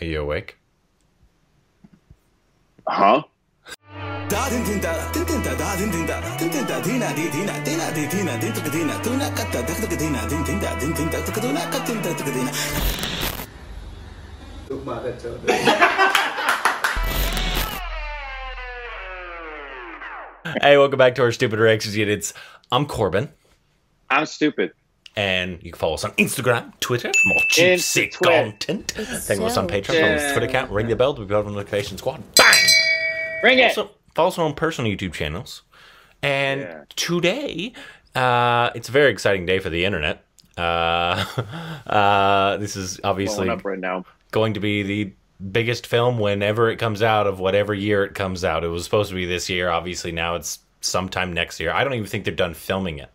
Are you awake? Huh? hey, welcome back to our stupid reactions units. I'm Korbin, I'm stupid. And you can follow us on Instagram, Twitter for more cheap, sick twit. content. Thank us on so Patreon, follow us Twitter account, ring the bell to be part of the notification squad. Bang! Bring it. Also, follow us on personal YouTube channels. And Yeah. today, uh, it's a very exciting day for the internet. Uh, uh, this is obviously up right now. going to be the biggest film whenever it comes out of whatever year it comes out. It was supposed to be this year. Obviously, now it's sometime next year. I don't even think they're done filming it.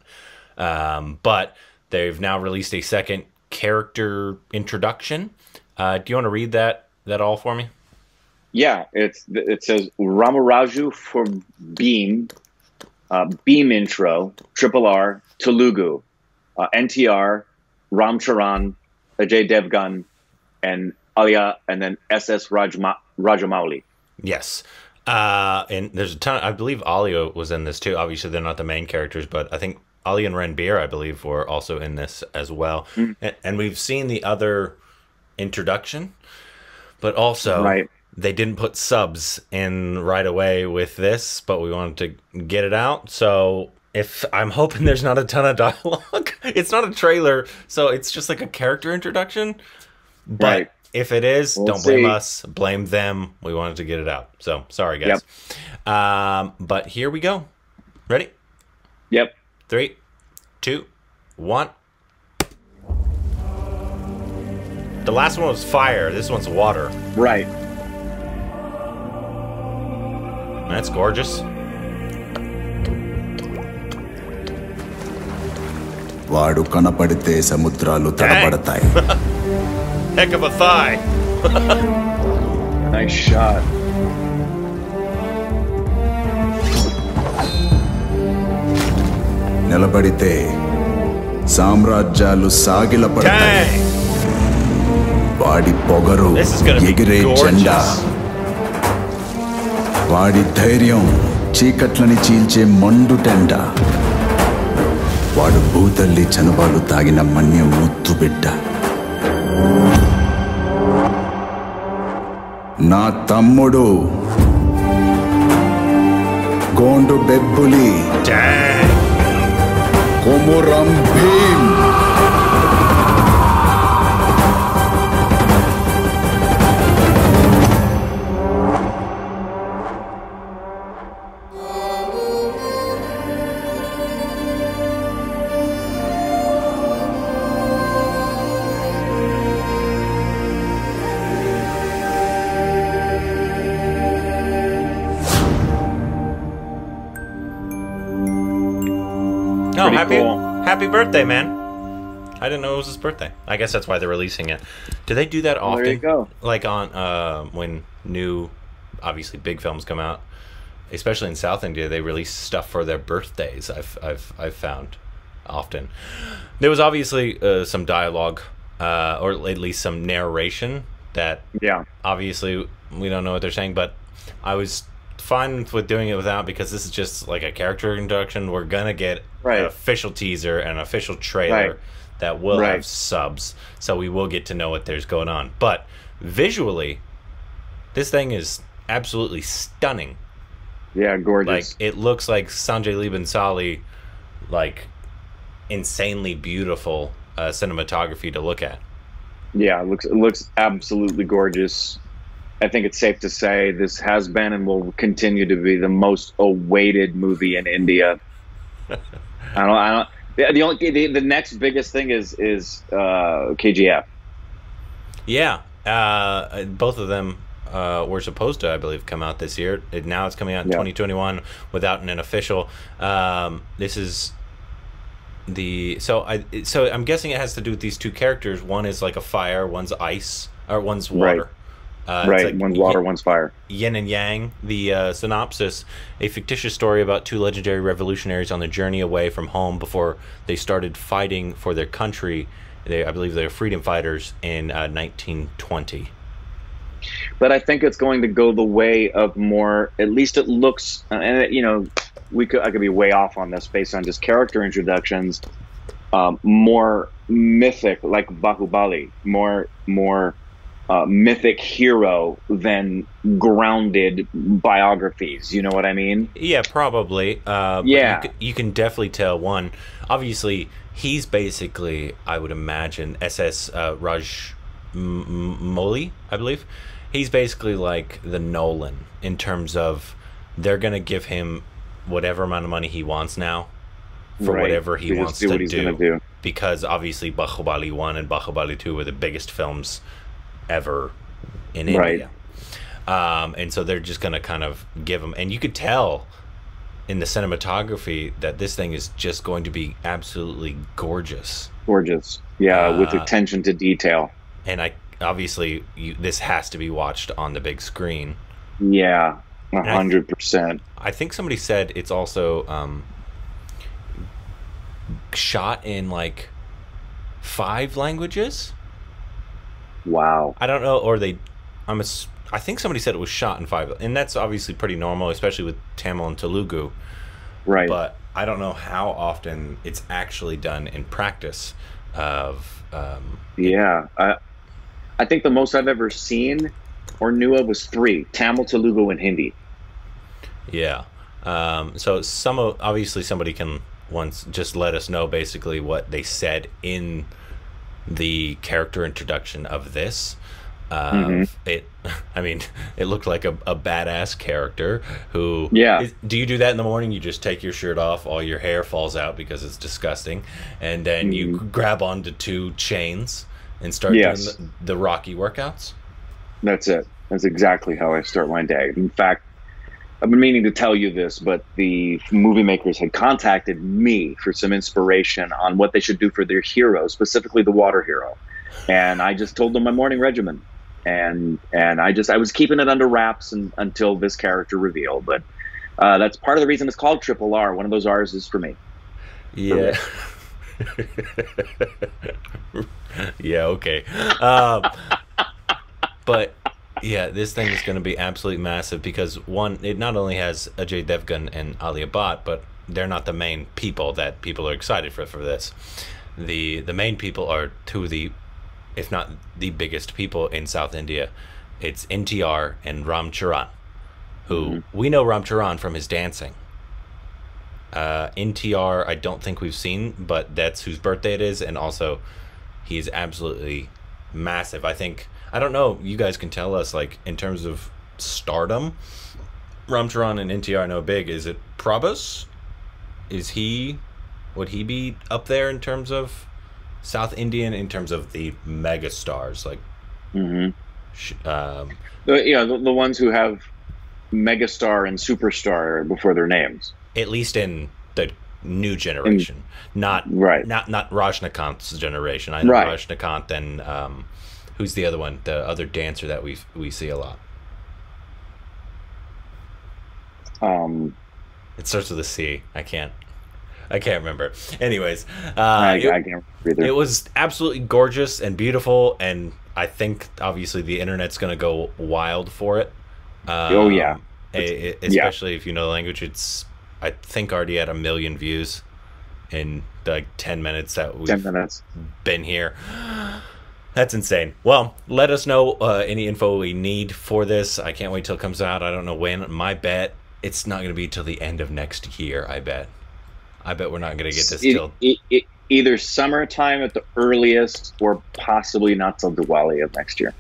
Um, but they've now released a second character introduction. Uh, do you want to read that that all for me? Yeah, it's it says Ramaraju for Bheem, uh, Bheem intro, Triple R, Telugu, uh, NTR, Ram Charan, Ajay Devgan, and Alia, and then SS Rajma- Rajamouli. Yes. Uh, and there's a ton. I believe Alia was in this too. Obviously, they're not the main characters, but I think Ali and Ranbir, I believe, were also in this as well. And, and we've seen the other introduction, but also Right. they didn't put subs in right away with this, but we wanted to get it out. So if I'm hoping there's not a ton of dialogue, it's not a trailer, so it's just like a character introduction. But Right. if it is, We'll don't blame see. us, blame them. We wanted to get it out. So sorry, guys. Um, but here we go. Ready? Yep Three, two, one. The last one was fire. This one's water. Right. That's gorgeous. వాడు కనపడితే సముద్రాలు తడబడతాయి Heck of a thigh. Nice shot. నిలబడితే సామ్రాజ్యాలు సాగిలపడతాయి. వాడి పొగరు ఎగిరే జెండా. వాడి ధైర్యం చీకట్లని చీల్చే మండుటెండ వాడు భూతల్లి చనుబాలు తాగిన మన్యం ముత్తు బిడ్డ నా తమ్ముడు Gond బెబ్బులి Dang. como Pretty happy cool. happy birthday, man. I didn't know it was his birthday. I guess that's why they're releasing it. Do they do that Well, often? there you go. Like on uh, when new, obviously big films come out, especially in South India, they release stuff for their birthdays. I've I've I've found often. There was obviously uh, some dialogue, uh, or at least some narration that Yeah. obviously we don't know what they're saying, but I was fine with doing it without because this is just like a character introduction. We're gonna get Right. an official teaser and an official trailer Right. that will Right. have subs, so we will get to know what there's going on. But visually, this thing is absolutely stunning. Yeah. gorgeous. Like it looks like Sanjay Leela Bhansali, like insanely beautiful uh, cinematography to look at. Yeah, it looks it looks absolutely gorgeous. I think it's safe to say this has been and will continue to be the most awaited movie in India. I don't. I don't. The, the only the, the next biggest thing is is uh, KGF. Yeah, uh, both of them uh, were supposed to, I believe, come out this year. It, now it's coming out in Yeah. 2021 without an official. Um, this is the so I so I'm guessing it has to do with these two characters. One is like a fire, one's ice, or one's Right. Uh, right, like one's water, yin, one's fire. yin and yang. The uh, synopsis: a fictitious story about two legendary revolutionaries on their journey away from home before they started fighting for their country. They, I believe, they're freedom fighters in uh, 1920. but I think it's going to go the way of more. At least it looks, and it, you know, we could I could be way off on this based on just character introductions. Um, more mythic, like Bahubali, more more uh, mythic hero than grounded biographies. You know what I mean? Yeah, probably. Uh, Yeah. you, you can definitely tell one. Obviously, he's basically, I would imagine, SS uh, Raj Moli, I believe. He's basically like the Nolan in terms of they're gonna give him whatever amount of money he wants now for Right. whatever he wants do to do, do. because obviously Bahubali one and Bahubali two were the biggest films ever in Right. India. Um, and so they're just gonna kind of give them, and you could tell in the cinematography that this thing is just going to be absolutely gorgeous. Gorgeous. Yeah, with Uh, attention to detail. And I obviously you, this has to be watched on the big screen. Yeah, hundred percent. I think somebody said it's also um, shot in like five languages. Wow. I don't know, or they. I'm. A, I think somebody said it was shot in five, and that's obviously pretty normal, especially with Tamil and Telugu. Right. But I don't know how often it's actually done in practice. Of um, Yeah, I, I think the most I've ever seen or knew of was three: Tamil, Telugu, and Hindi. yeah. Um, so some obviously somebody can once just let us know basically what they said in the character introduction of this. Um, Mhm. It, I mean, it looked like a, a badass character who. Yeah. is- do you do that in the morning? You just take your shirt off, all your hair falls out because it's disgusting, and then you grab onto two chains and start Mm-hmm. Yes. doing the, the Rocky workouts. That's it. That's exactly how I start my day. In fact, I've been meaning to tell you this, but the movie makers had contacted me for some inspiration on what they should do for their hero, specifically the water hero. And I just told them my morning regimen. And and I just I was keeping it under wraps and, until this character reveal. But uh, that's part of the reason it's called Triple R. One of those R's is for me. Yeah. yeah, okay. Um, but yeah, this thing is going to be absolutely massive because one, it not only has Ajay Devgan and Alia Bhatt, but they're not the main people that people are excited for for this. The the main people are two of the, if not the biggest people in South India. It's NTR and Ram Charan, who we know Ram Charan from his dancing. Uh, NTR, I don't think we've seen, but that's whose birthday it is, and also he's absolutely massive. I think I don't know. You guys can tell us, like in terms of stardom, Ramcharan and NTR know big. Is it Prabhas? Is he? Would he be up there in terms of South Indian? In terms of the mega stars, like hmm um, The, yeah, the, the ones who have megastar and superstar before their names. at least in the new generation, not Right. not not Rajnikant's generation. I know Right. Rajnikant and um, who's the other one? The other dancer that we we see a lot. Um, It starts with a C. I can't. I can't remember. Anyways, uh, I, it, I can't remember it was absolutely gorgeous and beautiful, and I think obviously the internet's gonna go wild for it. Um, Oh, yeah. especially if you know the language. It's I think already at a million views in like ten minutes that we've Ten minutes. been here. That's insane. Well, let us know uh, any info we need for this. I can't wait till it comes out. I don't know when. My bet it's not going to be till the end of next year. I bet. I bet we're not going to get this E- till. e- e- either summertime at the earliest, or possibly not till Diwali of next year.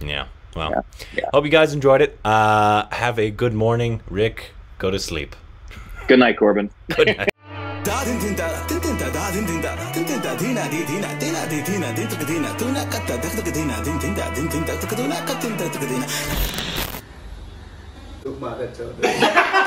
Yeah. Well, Yeah, yeah. hope you guys enjoyed it. Uh, have a good morning, Rick. Go to sleep. Good night, Korbin. Good night. Da din din da din din da da din din da din din da dina di dina dina di dina din tuk dina tuna katta dak tuk dina din din da din din da tuk tuna katta tuk dina Tuk makan cowok.